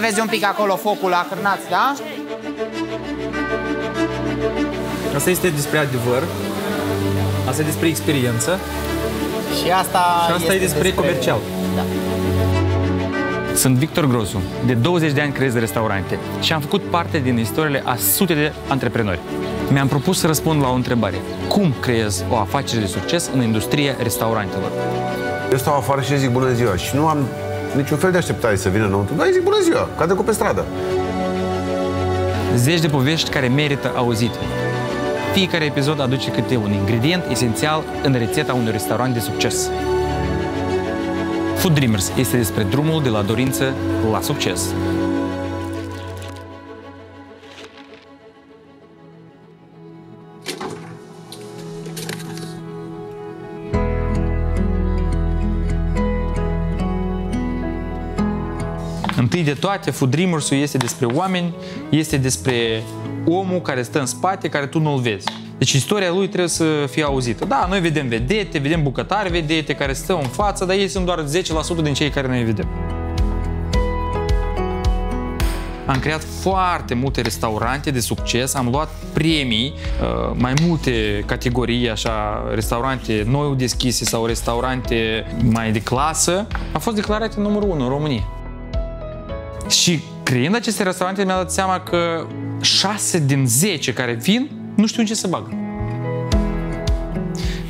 Ia vezi un pic acolo focul la cârnați, da? Asta este despre adevăr, asta e despre experiență Și asta, și asta este e despre, comercial. Da. Sunt Victor Grosu. De 20 de ani creez restaurante și am făcut parte din istoriile a sute de antreprenori. Mi-am propus să răspund la o întrebare. Cum creez o afacere de succes în industria restaurantelor? Eu stau afară și zic bună ziua și nu am niciun fel de așteptare să vină înăuntru. Dar îi zic bună ziua, ca de pe stradă. Zeci de povești care merită auzite. Fiecare episod aduce câte un ingredient esențial în rețeta unui restaurant de succes. Food Dreamers este despre drumul de la dorință la succes. Întâi de toate, Food Dreamers-ul este despre oameni, este despre omul care stă în spate, care tu nu-l vezi. Deci istoria lui trebuie să fie auzită. Da, noi vedem vedete, vedem bucătari vedete care stau în față, dar ei sunt doar 10% din cei care noi vedem. Am creat foarte multe restaurante de succes, am luat premii, uh, mai multe categorii, așa, restaurante nou deschise sau restaurante mai de clasă. A fost declarate numărul 1 în România. Și creând aceste restaurante mi-am dat seama că 6 din 10 care vin nu știu în ce să bagă.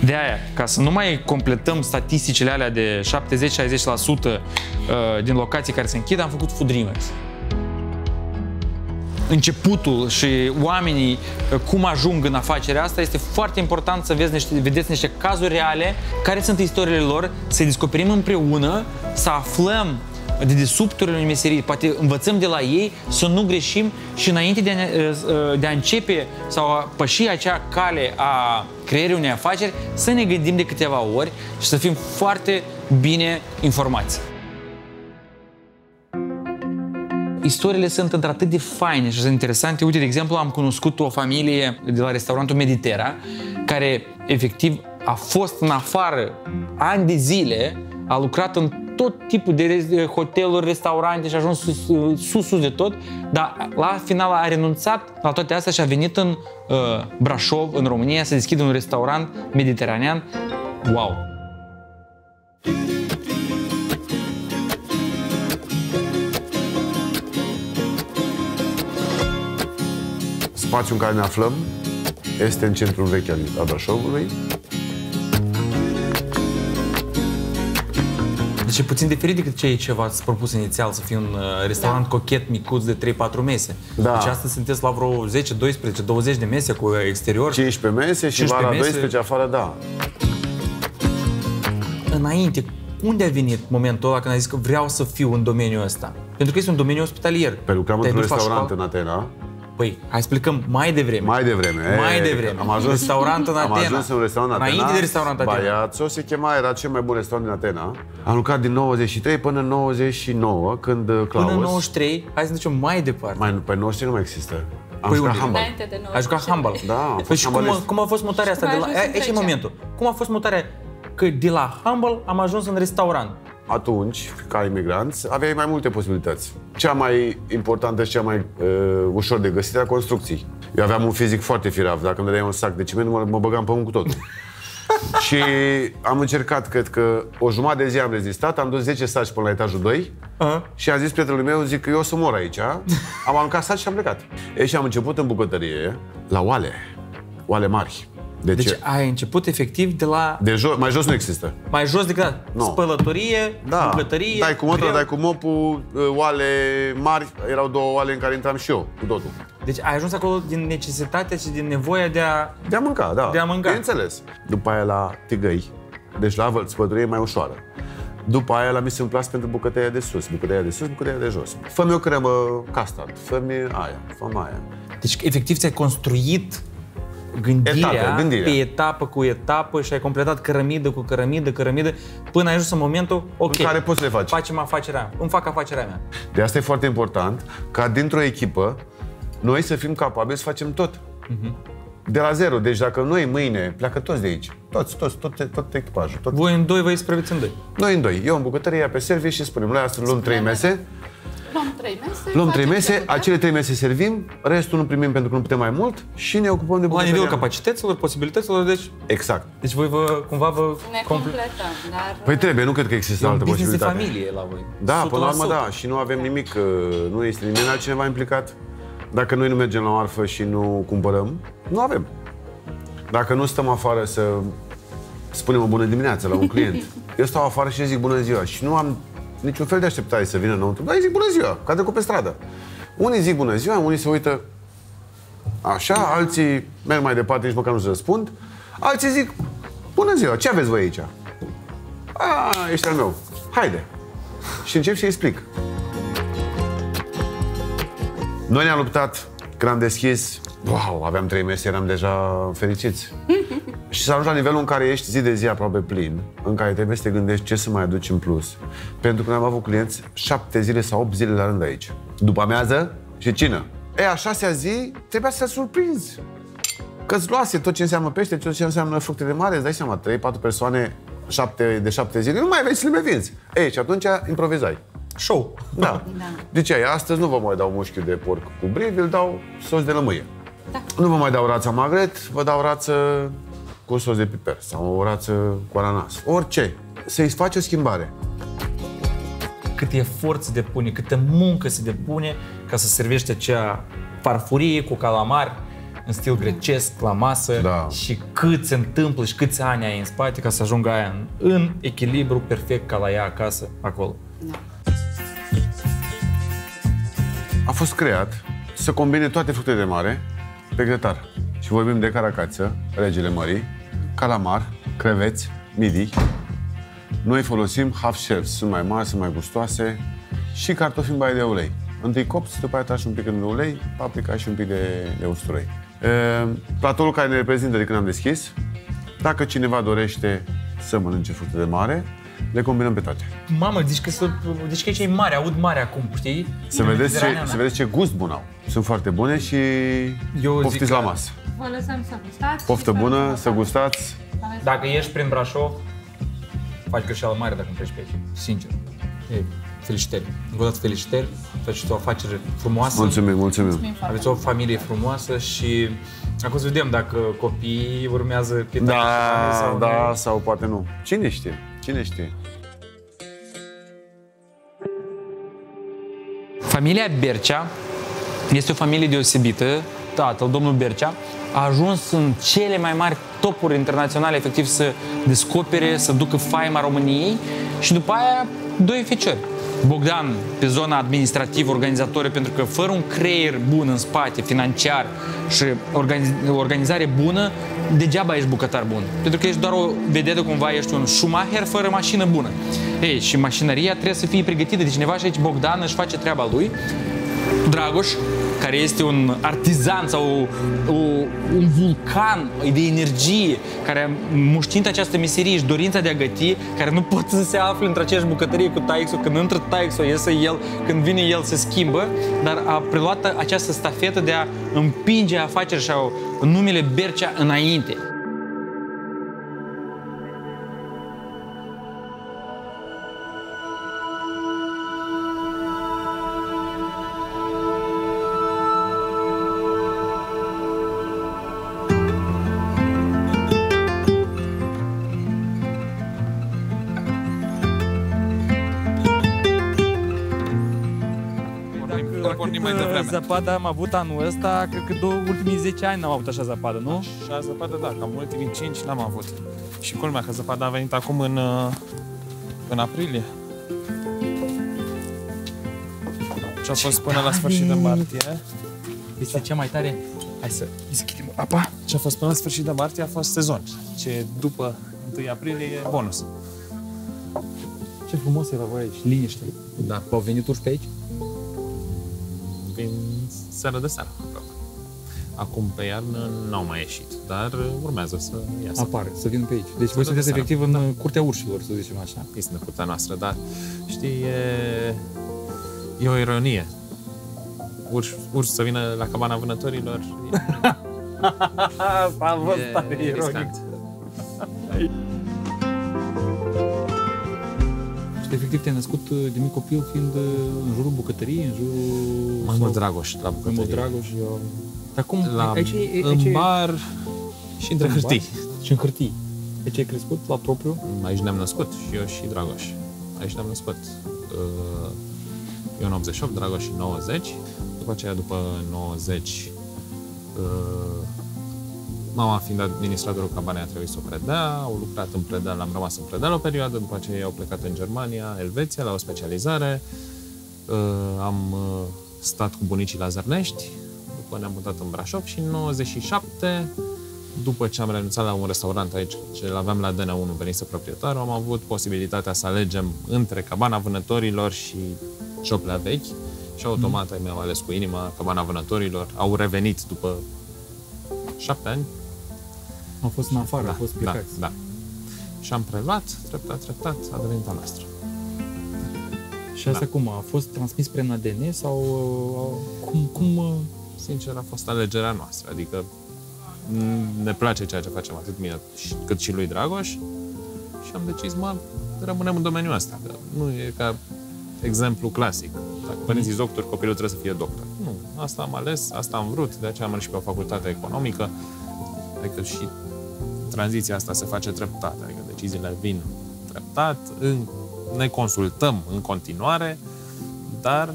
De aia, ca să nu mai completăm statisticile alea de 70-60% din locații care se închid, am făcut food dreamers. Începutul și oamenii cum ajung în afacerea asta este foarte important să vezi niște, vedeți niște cazuri reale, care sunt istoriile lor, să descoperim împreună, să aflăm de desubturile unei meserii, poate învățăm de la ei să nu greșim și înainte de a, de a începe sau a păși acea cale a creierii unei afaceri, să ne gândim de câteva ori și să fim foarte bine informați. Istoriile sunt într-atât de faine și sunt interesante. Uite, de exemplu, am cunoscut o familie de la restaurantul Meditera, care efectiv a fost în afară ani de zile, a lucrat în tot tipul de hoteluri, restaurante și a ajuns sus, sus, sus de tot, dar la final a renunțat la toate astea și a venit în uh, Brașov, în România, să deschidă un restaurant mediteranean. Wow! Spațiul în care ne aflăm este în centrul vechi al Brașovului. Deci e puțin diferit decât ce ce v-ați propus inițial, să fie un uh, restaurant da. cochet micuț de 3-4 mese. Da. Deci astăzi sunteți la vreo 10, 12, 20 de mese cu exterior. 15 mese și 15 la 12 afară, da. Înainte, unde a venit momentul ăla când ai zis că vreau să fiu în domeniul ăsta? Pentru că este un domeniu ospitalier. Pe lucram într-un restaurant în Atena. Păi, hai să plecăm mai devreme. Mai devreme. Mai devreme. Am ajuns, restaurant în Atena. Am ajuns în un restaurant în Atena. Înainte de restaurant Atena. Baiațo se chema, era cel mai bun restaurant din Atena. Am lucrat din 93 până în 99, când Claus... Până în 93, hai să ducem mai departe. Mai, pe 93 nu mai există. Am păi jucat unde? handball. Ai jucat handball? Da, Păi și cum, cum a fost mutarea asta de la... Aici e momentul. Cum a fost mutarea? Că de la handball am ajuns în restaurant atunci, ca imigranți, aveai mai multe posibilități. Cea mai importantă și cea mai uh, ușor de găsit era construcții. Eu aveam un fizic foarte firav. Dacă îmi dădeai un sac de ciment, mă, mă băgam pământ cu totul. și am încercat, cred că o jumătate de zi am rezistat, am dus 10 saci până la etajul 2 uh-huh. și am zis prietenului meu, zic că eu o să mor aici. am aruncat saci și am plecat. Ei, și am început în bucătărie, la oale, oale mari. De deci ce? ai început efectiv de la... De jos, mai jos nu există. Mai jos decât no. spălătorie, da. bucătărie... Dai cu motor, dai cu mopul, oale mari, erau două oale în care intram și eu, cu totul. Deci ai ajuns acolo din necesitatea și din nevoia de a... De a mânca, da. De a mânca. Bineînțeles. După aia la tigăi, deci la spălătorie mai ușoară. După aia la mise plas pentru bucătăria de sus, bucătăria de sus, bucătăria de jos. Fă-mi o cremă custard, fă-mi aia, fă aia. Deci efectiv ți-ai construit gândirea, Etape, gândirea pe etapă cu etapă și ai completat cărămidă cu cărămidă, cărămidă, până ai ajuns în momentul, ok, în care poți să le faci. facem afacerea, îmi fac afacerea mea. De asta e foarte important ca dintr-o echipă noi să fim capabili să facem tot. Uh-huh. De la zero. Deci dacă noi mâine pleacă toți de aici, toți, toți, tot, tot echipajul. Tot. Voi în doi vă isprăviți în doi. Noi în doi. Eu în bucătărie, pe service și spunem, noi astăzi luăm trei mese, Luăm trei mese. Luăm facem trei mese, ce putem. acele trei mese servim, restul nu primim pentru că nu putem mai mult și ne ocupăm de La bucătăria. nivelul capacităților, posibilităților, deci, Exact. deci voi vă, cumva vă Ne comple- completăm, dar... Păi trebuie, nu cred că există E un altă business de posibilitate. familie la voi. Da, până la 100%. urmă da, și nu avem nimic, uh, nu este nimeni altcineva implicat. Dacă noi nu mergem la marfă și nu cumpărăm, nu avem. Dacă nu stăm afară să spunem o bună dimineață la un client, eu stau afară și îi zic bună ziua și nu am niciun fel de așteptare să vină înăuntru, dar îi zic bună ziua, ca trecut pe stradă. Unii zic bună ziua, unii se uită așa, alții merg mai departe, nici măcar nu se răspund, alții zic bună ziua, ce aveți voi aici? A, ești al meu, haide. Și încep și explic. Noi ne-am luptat când am deschis, wow, aveam trei mese, eram deja fericiți. și s-a ajuns la nivelul în care ești zi de zi aproape plin, în care trebuie să te gândești ce să mai aduci în plus. Pentru că noi am avut clienți șapte zile sau opt zile la rând aici. După amiază și cină. E, a șasea zi trebuia să te surprinzi. că îți luase tot ce înseamnă pește, tot ce înseamnă fructe de mare, îți dai seama, 3-4 persoane șapte, de șapte zile, nu mai vei să le mai vinzi. Ei, și atunci improvizai. Show. Da. Ziceai, astăzi nu vă mai dau mușchiul de porc cu brie, vi-l dau sos de lămâie. Da. Nu vă mai dau rața magret, vă dau rață cu sos de piper sau o rață cu ananas. Orice. Să-i faci o schimbare. cât efort se depune, câtă muncă se depune ca să servești acea farfurie cu calamar în stil grecesc la masă Da. și cât se întâmplă și câți ani ai în spate ca să ajungă aia în, în echilibru perfect ca la ea acasă, acolo. A fost creat să combine toate fructele de mare pe grătar. Și vorbim de caracață, regele mării, calamar, creveți, midii. Noi folosim half shells, sunt mai mari, sunt mai gustoase și cartofi în baie de ulei. Întâi copți, după aia tași un pic în ulei, paprika și un pic de, de usturoi. E, platoul care ne reprezintă de când am deschis, dacă cineva dorește să mănânce fructe de mare, le combinăm pe toate. Mamă, zici că, să, zici că aici e mare, aud mare acum, știi? Să vedeți, ce, Mediteraneană. să vedeți ce gust bun au. Sunt foarte bune și Eu zic poftiți că- la masă. Vă lăsăm să gustați. Poftă și bună, să să gustați. Dacă ești prin Brașov, faci greșeală mare dacă nu treci pe aici. Sincer. E, felicitări. Încă o dată felicitări. Faceți o afacere frumoasă. Mulțumim, mulțumim. Mulțumim foarte Aveți o familie frumoasă și acum să vedem dacă copiii urmează pe tati și Da, mame sau da, nu. sau poate nu. Cine știe? Cine știe? Familia Bercea este o familie deosebită. Tatăl, domnul Bercea, a ajuns în cele mai mari topuri internaționale, efectiv să descopere, să ducă faima României și după aia doi feciori. Bogdan pe zona administrativă, organizatorie, pentru că fără un creier bun în spate, financiar și organiz- organizare bună, degeaba ești bucătar bun. Pentru că ești doar o vedetă, cumva ești un Schumacher fără mașină bună. Ei, și mașinăria trebuie să fie pregătită de cineva și aici Bogdan își face treaba lui. Dragoș, care este un artizan sau o, un vulcan de energie, care muștind această meserie și dorința de a găti, care nu pot să se afle într aceeași bucătărie cu taixul, când intră taixul, iese el, când vine el se schimbă, dar a preluat această stafetă de a împinge afacerea și a numele Bercea înainte. Mai devreme. Zăpada am avut anul ăsta, cred că două, ultimii 10 ani n-am avut așa zăpadă, nu? Și a zăpadă, da, cam ultimii 5 n-am avut. Și culmea că zăpada a venit acum în, uh, în aprilie. Și a fost până la sfârșit de martie. Este cea mai tare. Hai să deschidem apa. Ce a fost până la sfârșit de martie a fost sezon. Ce după 1 aprilie e bonus. Ce frumos e la voi aici, liniște. Da, au venit urși pe aici? Vin seara de seară. aproape. Acum pe iarnă n-au mai ieșit, dar uh, urmează să iasă. Apare, să vină pe aici. Deci voi dă sunteți seara. efectiv în curtea urșilor, să zicem așa. Este în curtea noastră, dar știi, e, e o ironie. Urși, urși să vină la cabana vânătorilor e, A fost e, tare e riscant. Efectiv efectiv te-ai născut uh, de mic copil fiind uh, în jurul bucătăriei, în jurul... Mai sau- mult Dragoș la Mai mult bucătărie. Dragoș. Eu... Dar cum? La, aici, e- aici, în e- bar și între în hârtii. bar Și în hârtii. Aici ai crescut la propriu? Aici ne-am născut și eu și Dragoș. Aici ne-am născut. Uh, Eu în 88, Dragoș în 90. După aceea, după 90, uh, mama fiind administratorul cabanei a trebuit să o predea. Au lucrat în Predeal, am rămas în Predeal o perioadă, după aceea ei au plecat în Germania, Elveția, la o specializare. Uh, Am uh, stat cu bunicii la Zărnești, după ne-am mutat în Brașov și în 97 după ce am renunțat la un restaurant aici, ce îl aveam la DN1, venise proprietarul, am avut posibilitatea să alegem între cabana vânătorilor și șoplea vechi și automat ai mi-au ales cu inima cabana vânătorilor. Au revenit după șapte ani. Au fost în afară, au fost da, plecați. da. Și am preluat, treptat, treptat, a devenit a noastră. Și asta cum? A fost transmis prin ADN sau uh, cum, cum uh, Sincer, a fost alegerea noastră. Adică m, ne place ceea ce facem atât mie și- cât și lui Dragoș și am decis, mă, rămânem în domeniul ăsta. Că nu e ca exemplu clasic. Dacă părinții sunt doctori, copilul trebuie să fie doctor. Nu, asta am ales, asta am vrut, de aceea am ales și pe o facultate economică. Adică și tranziția asta se face treptat, adică deciziile vin treptat, în, ne consultăm în continuare, dar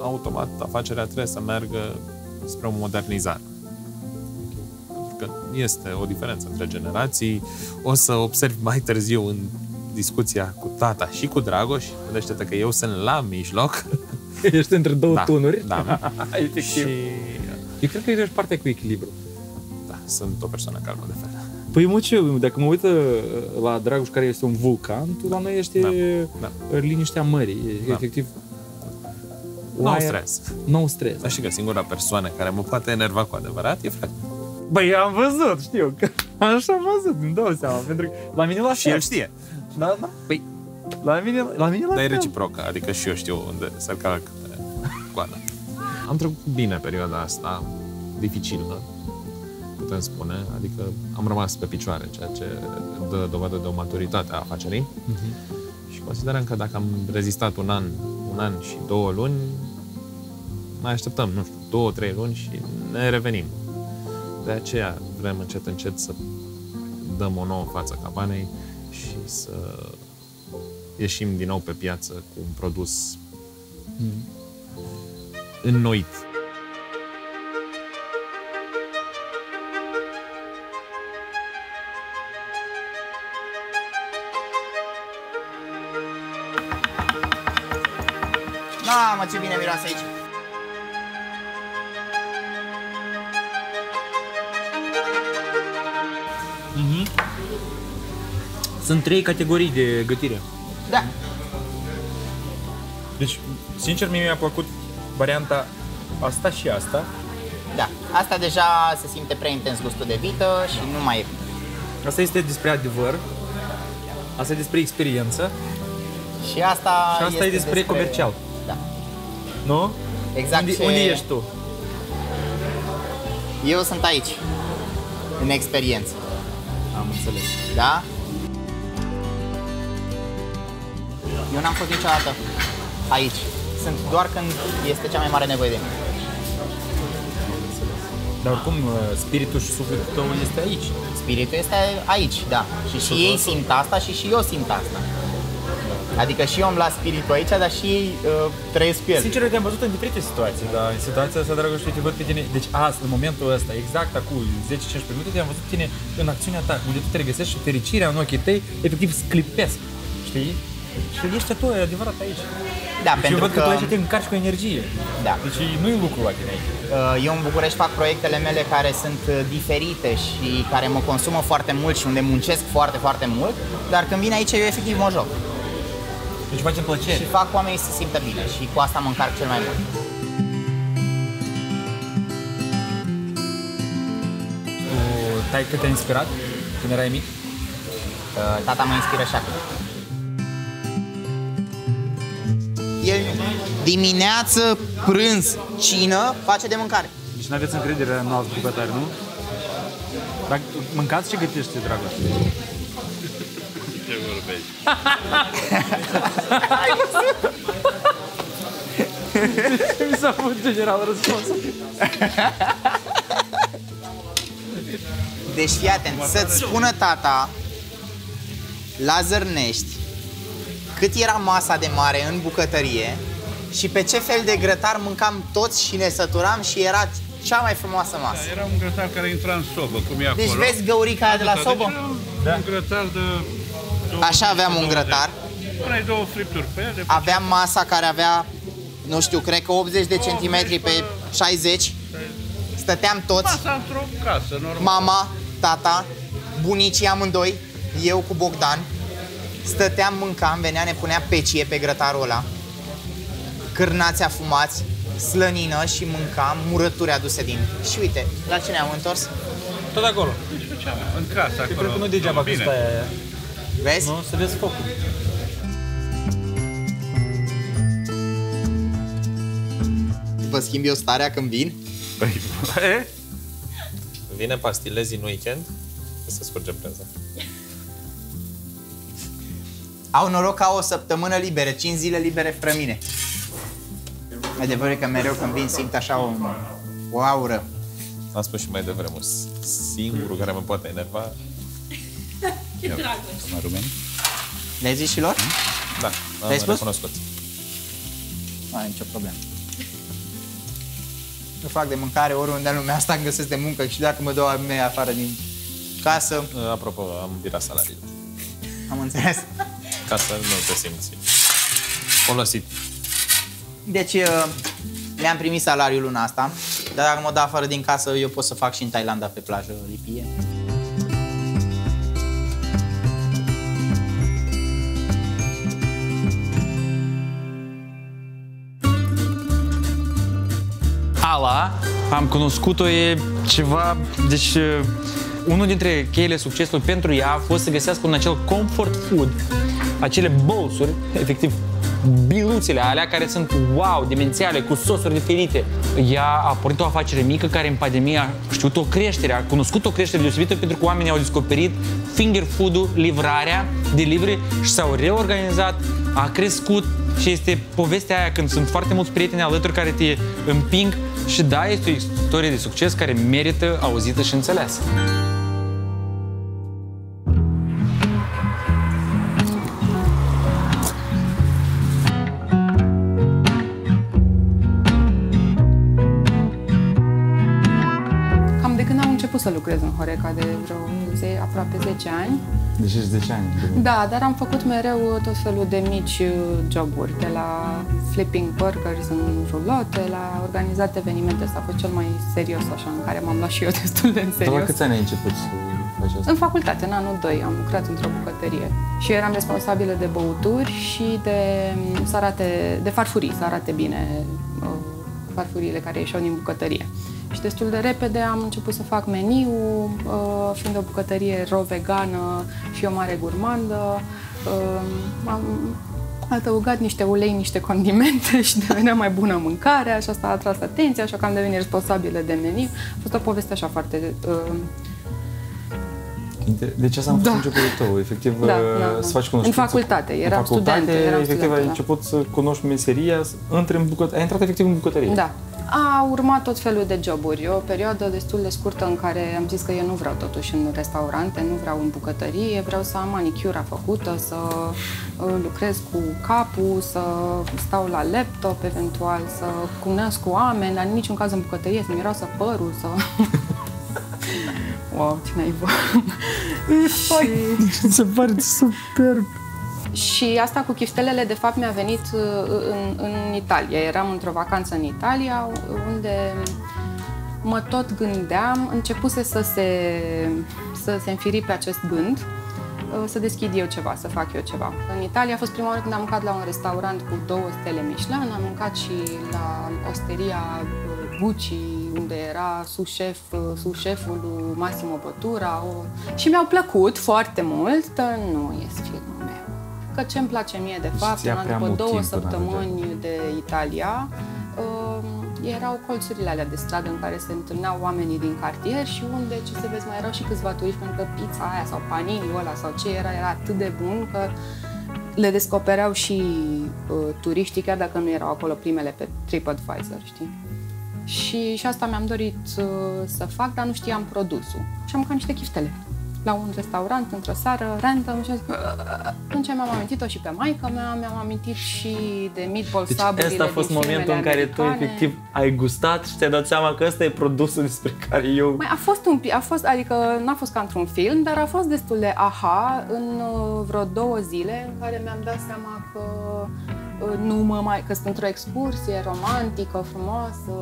automat afacerea trebuie să meargă spre o modernizare. Pentru că este o diferență între generații. O să observi mai târziu în discuția cu tata și cu Dragoș, gândește-te că eu sunt la mijloc. ești între două Da, tunuri? da. Efectiv. și Eu cred că ești partea cu echilibru. da, sunt o persoană calmă de fel. Păi mă, ce, dacă mă uit uh, la Dragoș, care este un vulcan, tu la noi ești Da, da, da. liniștea mării. E, Da. Efectiv, Nu aer- stres. No stres. Dar știi că singura persoană care mă poate enerva cu adevărat e frate. Băi, am văzut, știu, că așa am văzut, îmi dau seama, pentru că la mine la Și el știe. Da, da. Păi, la mine, la mine la Dar e fel. reciprocă, adică și eu știu unde să calc pe coadă. Am trecut bine perioada asta, dificilă, putem spune, adică am rămas pe picioare, ceea ce dă dovadă de o maturitate a afacerii. Și considerăm că dacă am rezistat un an, un an și două luni, mai așteptăm, nu știu, două, trei luni și ne revenim. De aceea vrem încet, încet să dăm o nouă față cabanei și să ieșim din nou pe piață cu un produs înnoit. Mamă, ce bine miroase aici. Sunt trei categorii de gătire. Da. Deci, sincer, mie mi-a plăcut varianta asta și asta. Da. Asta deja se simte prea intens gustul de vită și nu mai e. Asta este despre adevăr. Asta e despre experiență. Și asta, Și asta este e despre comercial. Da. Nu? Exact unde, ce... unde ești tu? Eu sunt aici. În experiență. Am înțeles. Da? Eu n-am fost niciodată aici. Sunt doar când este cea mai mare nevoie de mine. Dar oricum, uh, spiritul și sufletul tău este aici. Spiritul este aici, da. Și și ei simt asta și și eu simt asta. Adică și eu îmi las spiritul aici, dar și ei uh, trăiesc cu el. Sincer, te-am văzut în diferite situații, dar în situația asta, dragă, știu, te văd pe tine. Deci azi, în momentul ăsta, exact acum 10-15 minute, te-am văzut pe tine în acțiunea ta, unde tu te regăsești și fericirea în ochii tăi, efectiv, sclipesc. Știi? Și ești tu, e adevărat aici. Da, Deci eu pentru văd că că tu aici te încarci cu energie. Da. Deci nu e lucru la tine aici. Uh, Eu în București fac proiectele mele care sunt uh, diferite și care mă consumă foarte mult și unde muncesc foarte, foarte mult, dar când vin aici eu efectiv mă joc. Deci facem plăcere. Și fac oamenii să se simtă bine și cu asta mă încarc cel mai mult. Tu, taică te-a inspirat când erai mic? Uh, Tata mă inspiră și acum. El dimineață, prânz, cină, face de mâncare. Deci nu aveți încredere în alți bucătari, nu? Dacă mâncați ce gătește, dragă? Ce vorbești. Mi s-a făcut general răspunsul. Deci fii atent, să-ți spună tata la Zărnești cât era masa de mare în bucătărie și pe ce fel de grătar mâncam toți și ne săturam și era cea mai frumoasă masă. Era un grătar care intra în sobă, cum e acolo. Deci vezi găurica aia de la Atâta, sobă? Deci era un grătar de... Așa aveam un grătar. Puneai două fripturi pe el, de Aveam masa care avea, nu știu, cred că 80 de centimetri pe 60. Stăteam toți, Masa într-o casă, normal. mama, tata, bunicii amândoi, eu cu Bogdan. Stăteam, mâncam, venea, ne punea pecie pe grătarul ăla. Cârnați afumați, slănină și mâncam murături aduse din... Și uite, la ce ne-am întors? Tot acolo. Deci făceam în casă, Cred acolo. că nu degeaba că Bine. stai aia. Vezi? Nu? Să vezi focul. Vă schimb eu starea când vin? Vine pastilezi în weekend, o să scurge preza. Au noroc ca o săptămână liberă, 5 zile libere fără mine. Adevărul e că mereu când vin simt așa o, o aură. Am spus și mai devreme, singurul care mă poate enerva, Le-ai zis și lor? da, Le-ai am spus? recunoscut. Nu are nicio problemă. Nu fac de mâncare oriunde în lumea asta îmi găsesc de muncă și dacă mă dau mei afară din casă, Apropo, am virat salariul. am înțeles. Ca să nu te simți folosit. Deci uh, le-am primit salariul luna asta, dar dacă mă dau afară din casă, eu pot să fac și în Thailanda pe plajă lipie. Ala, am cunoscut-o, e ceva, deci uh, unul dintre cheile succesului pentru ea a fost să găsească un acel comfort food, acele bolsuri, efectiv, biluțele alea care sunt wow, demențiale, cu sosuri diferite. Ea a pornit o afacere mică care în pandemie a știut o creștere, a cunoscut o creștere deosebită pentru că oamenii au descoperit finger food-ul, livrarea, delivery și s-au reorganizat, a crescut și este povestea aia când sunt foarte mulți prieteni alături care te împing și da, este o istorie de succes care merită auzită și înțeleasă. Să lucrez în Horeca, de vreo 10, aproape 10 ani. Deci 10 ani. Da, dar am făcut mereu tot felul de mici uh, joburi, de la flipping burgers în rulote, la organizat evenimente. Asta a fost cel mai serios, așa, în care m-am luat și eu destul de în Dar la serios. câți ani ai început să faci asta? În facultate, în anul 2, am lucrat într-o bucătărie și eram responsabilă de băuturi și de, mm, să arate, de farfurii, să arate bine uh, farfuriile care ieșeau din bucătărie. Și destul de repede am început să fac meniu, uh, fiind o bucătărie ro-vegană și o mare gurmandă. Uh, am adăugat niște ulei, niște condimente și devenea mai bună mâncarea și asta a atras atenția, așa că am devenit responsabilă de meniu. A fost o poveste așa foarte uh, Deci asta a fost Da. începutul tău, efectiv Da, uh, da, da. să faci cunoștințe. În facultate, eram în facultate, studentă, eram efectiv studentă, ai da. început să cunoști meseria, să intri în bucătărie, ai intrat efectiv în bucătărie. Da. A urmat tot felul de joburi. O perioadă destul de scurtă în care am zis că eu nu vreau totuși în restaurante, nu vreau în bucătărie, vreau să am manicura făcută, să uh, lucrez cu capul, să stau la laptop eventual, să cunosc cu oameni, dar în niciun caz în bucătărie, să miroasă părul, să... wow, ce naivă! și... Se pare superb. Și asta cu chiftelele, de fapt, mi-a venit uh, în, în Italia. Eram într-o vacanță în Italia, unde mă tot gândeam, începuse să se, să se înfiripe acest gând, uh, să deschid eu ceva, să fac eu ceva. În Italia a fost prima oară când am mâncat la un restaurant cu două stele Michelin, am mâncat și la osteria uh, Gucci, unde era sous-șef, uh, sous-șeful lui Massimo Bottura. O... Și mi-au plăcut foarte mult, dar nu e filmul meu. Că ce îmi place mie, de fapt, ți-ia na, prea după mult două timp până săptămâni de Italia, uh, erau colțurile alea de stradă în care se întâlneau oamenii din cartier și unde, ce să vezi, mai erau și câțiva turiști, pentru că pizza aia sau panini ăla sau ce era, era atât de bun că le descopereau și uh, turiștii, chiar dacă nu erau acolo primele pe TripAdvisor, știi? Și, și asta mi-am dorit uh, să fac, dar nu știam produsul. Și am mâncat niște chiftele la un restaurant într-o seară, random, și am zis, "Uh, atunci mi-am amintit-o și pe maica mea, mi-am amintit și de meatball Deci saburile ăsta a fost din momentul în filmele care tu americane. efectiv ai gustat și ți-ai dat seama că ăsta e produsul despre care eu... Mai a fost un pic, a fost, adică n-a fost ca într-un film, dar a fost destul de aha în uh, vreo două zile în care mi-am dat seama că uh, nu mă mai, că sunt într-o excursie romantică, frumoasă,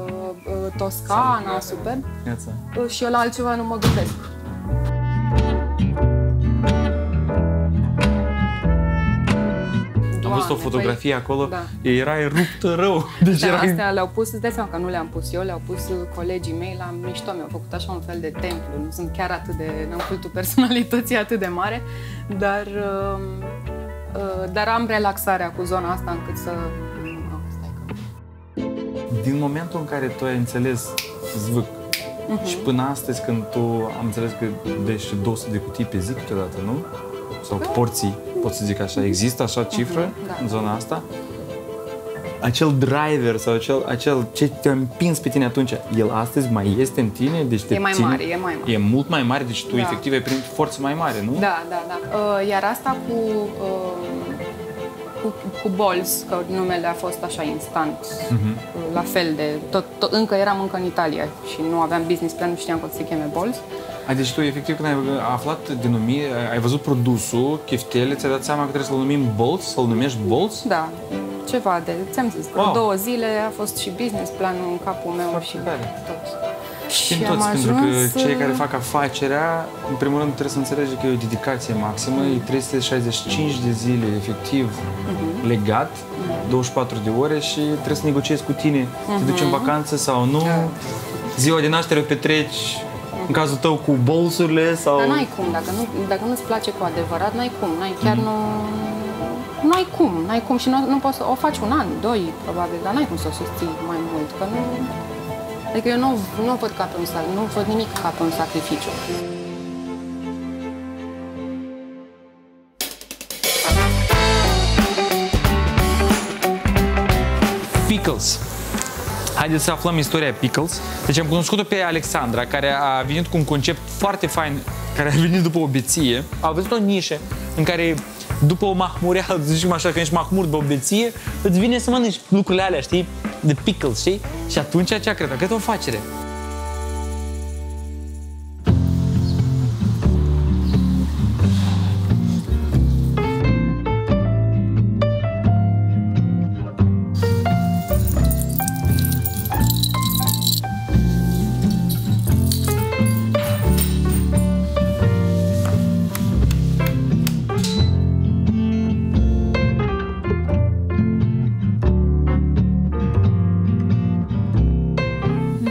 uh, Toscana, superb, Iața. uh, și eu la altceva nu mă gândesc. Am văzut o Doamne, fotografie păi, acolo, da. erai ruptă rău. Deci Da, erai... astea le-au pus, îți dai seama că nu le-am pus eu, le-au pus uh, colegii mei la mișto, mi-au făcut așa un fel de templu, nu sunt chiar atât de, n-am cultul personalității atât de mare, dar, uh, uh, dar am relaxarea cu zona asta încât să... Oh, stai că... Din momentul în care tu ai înțeles zvâc Mhm. și până astăzi când tu am înțeles că deci 200 de cutii pe zi câteodată, nu? Sau porții, pot să zic așa, există așa cifră Mhm, da. în zona asta? Acel driver sau acel, acel ce te-a împins pe tine atunci, el astăzi mai este în tine? Deci te E mai ține? mare, e mai mare. E mult mai mare, deci tu Da. efectiv ai primit forță mai mare, nu? Da, da, da. Uh, iar asta cu, uh, cu, cu Balls, că numele a fost așa instant, uh, la fel de... Tot, tot, încă eram încă în Italia și nu aveam business plan, nu știam că se cheme Balls. A, deci tu efectiv când ai aflat denumire, ai văzut produsul, cheftele, ți-ai dat seama că trebuie să-l numim Bolts, să-l numești Bolts? Da, ceva de, ți-am zis, Wow. wow. două zile a fost și business planul în capul meu Foarte și tare. tot. Știm și am toți, pentru ajuns, că cei care uh, fac afacerea, în primul rând trebuie să înțelege că e o dedicație maximă, e 365 de zile efectiv Mhm. legat, 24 de ore și trebuie să negociezi cu tine, te duci în vacanță sau nu, Da. ziua de naștere o petreci, în cazul tău cu bolsurile sau... Dar n-ai cum, dacă, nu, dacă nu-ți place cu adevărat, n-ai cum, n-ai, chiar nu... Nu ai cum, n-ai cum și nu, nu poți să o faci un an, doi, probabil, dar n-ai cum să o susții mai mult, că nu... Adică eu nu, nu văd ca pe un, sac- nu văd nimic ca pe un sacrificiu. Pickles. Haideți să aflăm istoria Pickles. Deci am cunoscut-o pe Alexandra, care a venit cu un concept foarte fain, care a venit după o beție. A văzut o nișă în care după o mahmureală, să zicem așa, că ești mahmur de o beție, îți vine să mănânci lucrurile alea, știi? De pickles, știi? Și atunci ce a creat? Cât o afacere.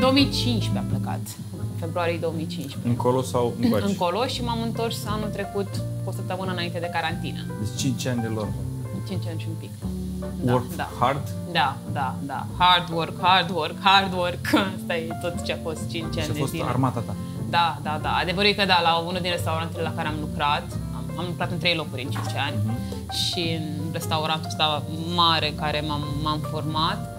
2015 am plecat, în februarie 2015. Încolo sau încoace? Încolo și m-am întors anul trecut cu o săptămână înainte de carantină. Deci 5 ani de lor. 5 ani și un pic. Work da. hard. Da, da, da. Hard work, hard work, hard work. Asta e tot ce a fost 5 ani Și a de fost zile. armata ta. Da, da, da. Adevărul e că da, la unul din restaurantele la care am lucrat, am, am lucrat în trei locuri în 5 ani și în restaurantul ăsta mare în care m-am, m-am format,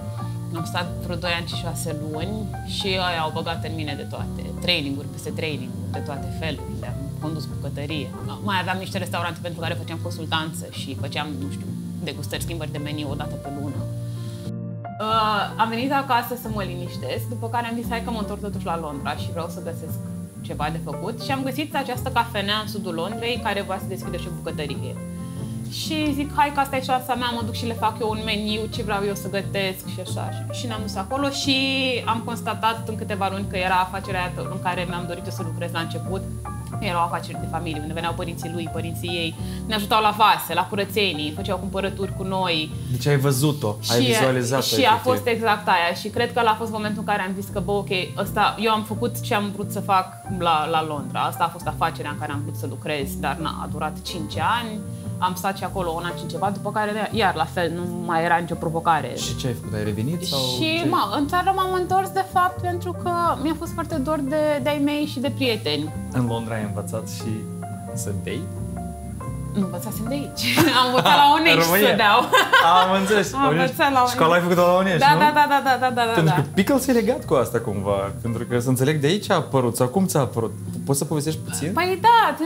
am stat vreo 2 ani și 6 luni și ei au băgat în mine de toate. Traininguri peste traininguri, de toate felurile. Am condus bucătărie. Mai aveam niște restaurante pentru care făceam consultanță și făceam, nu știu, degustări, schimbări de meniu o dată pe lună. Uh, am venit acasă să mă liniștesc, după care am zis hai că mă întorc totuși la Londra și vreau să găsesc ceva de făcut și am găsit această cafenea în sudul Londrei care voia să deschidă și o bucătărie. Și zic, hai că asta e șansa mea, mă duc și le fac eu un meniu, ce vreau eu să gătesc și așa. Și ne-am dus acolo și am constatat în câteva luni că era afacerea aia în care mi-am dorit eu să lucrez la început. Erau afaceri de familie, unde veneau părinții lui, părinții ei, ne ajutau la vase, la curățenii, făceau cumpărături cu noi, Deci ai văzut-o, ai și, vizualizat-o. Și a fost exact aia și cred că ăla a fost momentul în care am zis că, bă, ok, ăsta, eu am făcut ce am vrut să fac la, la Londra. Asta a fost afacerea în care am vrut să lucrez, dar na, a durat 5 ani. Am stat și acolo un an și ceva, după care iar la fel, nu mai era nicio provocare. Și ce ai făcut? Ai revenit? Sau Și ce? ma, în țară m-am întors de fapt pentru că mi-a fost foarte dor de, de-ai mei și de prieteni. În Londra ai învățat și să bei? Nu învățasem de aici. Am învățat la În Onești România. să beau. Am înțeles. Am învățat la Școala ai făcut-o la Onești, Da, nu? da, da, da, da, da, da, da. Pentru că Pickles e legat cu asta cumva. Pentru că să înțeleg de aici a apărut sau cum ți-a apărut. Poți să povestești puțin? Păi da,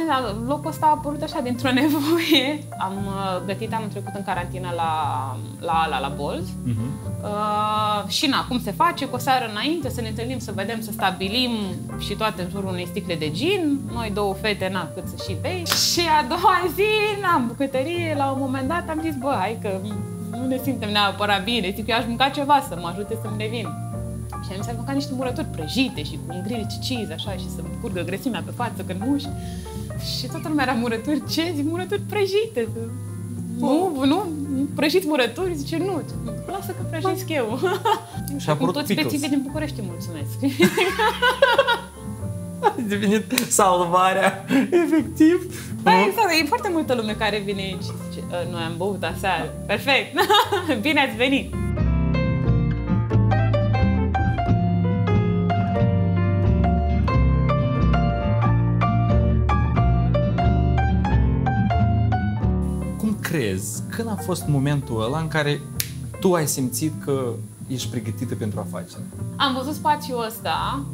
locul ăsta a apărut așa dintr-o nevoie. Am uh, gătit anul trecut în carantină la, la ala, la Bolt. Uh, și na, cum se face, cu o seară înainte să ne întâlnim, să vedem, să stabilim și toate în jurul unei sticle de gin. Noi două fete, na, cât să și bei. Și a doua zi, na, în bucătărie, la un moment dat am zis, bă, hai că nu ne simtem neapărat bine, zic că eu aș mânca ceva să mă ajute să-mi revin. Și am zis, am mâncat niște murături prăjite și cu un grill cheese, așa, și să-mi curgă grăsimea pe față când muși. Și toată lumea era murături, ce? Zic, murături prăjite. Nu, nu, prăjiți murături? Zice, nu, lasă că prăjesc eu. Și a Cum apărut toți Pickles. bețivii din București, mulțumesc. A devenit salvarea, efectiv. Da, exact, e foarte multă lume care vine aici și zice, "Ă, noi am băut aseară. Perfect, bine ați venit. Când a fost momentul ăla în care tu ai simțit că ești pregătită pentru afacere? Am văzut spațiul ăsta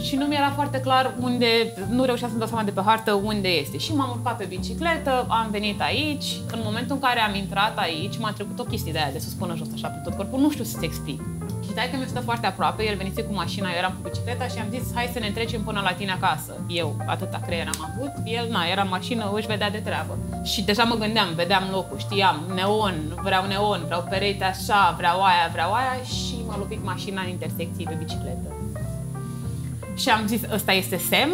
și nu mi-era foarte clar unde, nu reușeam să-mi dau seama de pe hartă unde este. Și m-am urcat pe bicicletă, am venit aici. În momentul în care am intrat aici, m-a trecut o chestie de aia, de sus până jos, așa, pe tot corpul. Nu știu să-ți explic. Și dai că mi stă foarte aproape, el venise cu mașina, eu eram cu bicicleta și am zis, hai să ne trecem până la tine acasă. Eu, atâta creier am avut, el, na, era în mașină, își vedea de treabă. Și deja mă gândeam, vedeam locul, știam, neon, vreau neon, vreau perete așa, vreau aia, vreau aia și m-a lovit mașina în intersecție pe bicicletă. Și am zis, ăsta este semn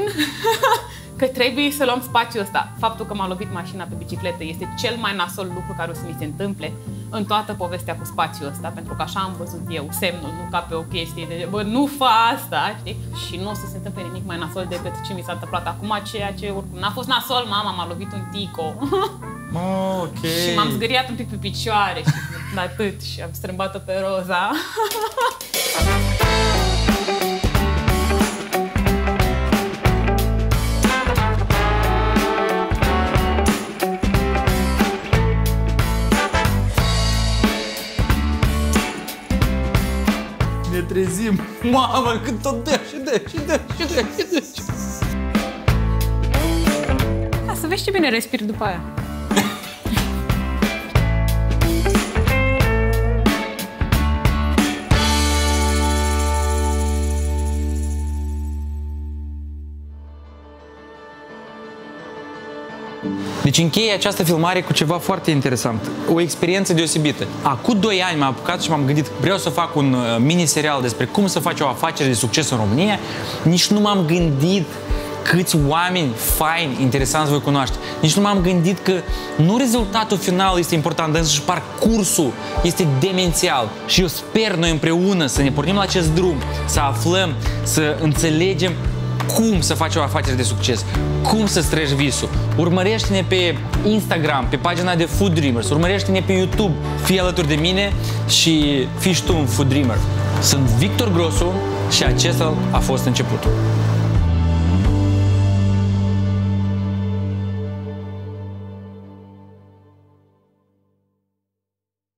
că trebuie să luăm spațiul ăsta. Faptul că m-a lovit mașina pe bicicletă este cel mai nasol lucru care o să mi se întâmple în toată povestea cu spațiul ăsta, pentru că așa am văzut eu semnul, nu ca pe o chestie de, bă, nu fa asta, știi? Și nu o să se întâmple nimic mai nasol decât ce mi s-a întâmplat acum, ceea ce oricum n-a fost nasol, mama m-a lovit un tico. Oh, ok. și m-am zgâriat un pic pe picioare și atât și am strâmbat-o pe Roza. trezim. Mamă, cât tot dea și de și de și de și de. Da, să vezi ce bine respiri după aia. Deci încheie această filmare cu ceva foarte interesant. O experiență deosebită. Acum 2 ani m-am apucat și m-am gândit vreau să fac un uh, mini-serial despre cum să faci o afacere de succes în România. Nici nu m-am gândit câți oameni faini, interesanți voi cunoaște. Nici nu m-am gândit că nu rezultatul final este important, dar însuși parcursul este demențial. Și eu sper noi împreună să ne pornim la acest drum, să aflăm, să înțelegem cum să faci o afacere de succes, cum să străiești visul. Urmărește-ne pe Instagram, pe pagina de Food Dreamers, urmărește-ne pe YouTube, fii alături de mine și fii și tu un Food Dreamer. Sunt Victor Grosu și acesta a fost începutul.